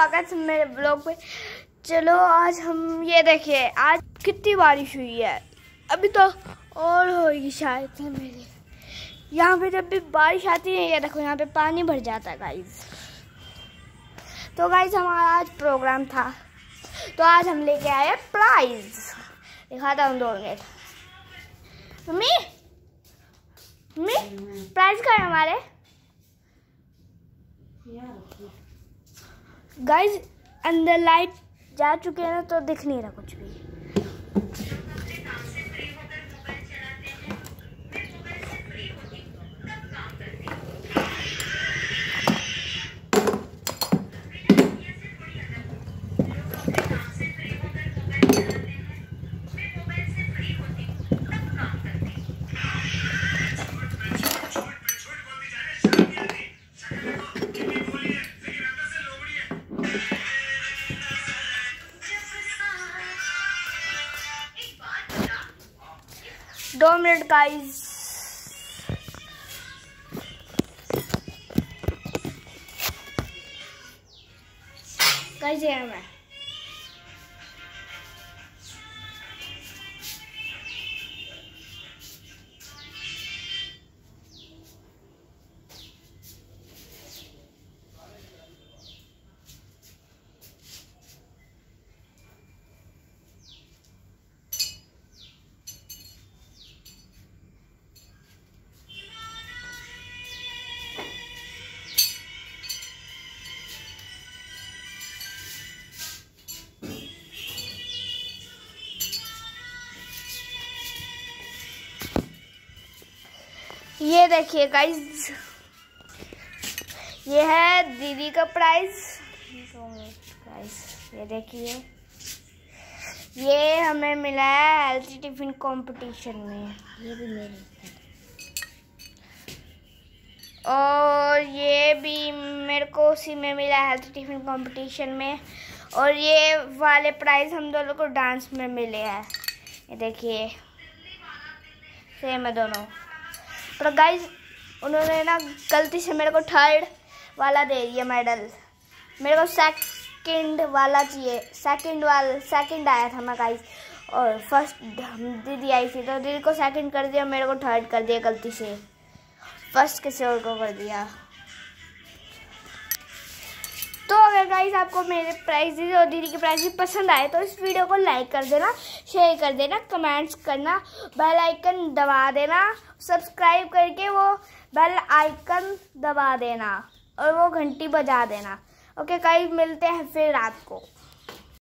स्वागत है मेरे ब्लॉग पे चलो, आज हम ये देखिए आज कितनी बारिश हुई है? अभी तो और होगी शायद मेरे। यहाँ पे जब भी बारिश आती है, ये देखो, यहाँ पे पानी भर जाता है गाइस तो गाइज़ हमारा आज प्रोग्राम था। तो आज हम लेके आए प्राइज दिखाता हूँ दो मिनट मम्मी? मम्मी प्राइज का है हमारे? गाइस अंदर लाइट जा चुके हैं ना तो दिख नहीं रहा कुछ भी। दो मिनट गाइस गाइस ये मैं ये देखिए गाइस ये है दीदी का प्राइस गाइस ये देखिए। ये हमें मिला है हेल्थी टिफ़िन कंपटीशन में। ये भी मेरे और ये भी मेरे को उसी में मिला है हेल्थी टिफ़िन कंपटीशन में। और ये वाले प्राइस हम दोनों को डांस में मिले हैं। ये देखिए। सेम है दोनों। पर गाइज़ उन्होंने ना गलती से मेरे को थर्ड वाला दे दिया मेडल मेरे को सेकंड वाला चाहिए। सेकंड वाला सेकंड आया था मैं गाइज़ और फ़र्स्ट दीदी आई थी तो दीदी को सेकंड कर दिया, मेरे को थर्ड कर दिया गलती से। फ़र्स्ट किसी और को कर दिया। तो अगर गाइज़ आपको मेरे प्राइजेज और दीदी के प्राइजेज पसंद आए तो इस वीडियो को लाइक कर देना शेयर कर देना कमेंट्स करना बेल आइकन दबा देना सब्सक्राइब करके वो बेल आइकन दबा देना और वो घंटी बजा देना। ओके गाइज़ मिलते हैं फिर रात को।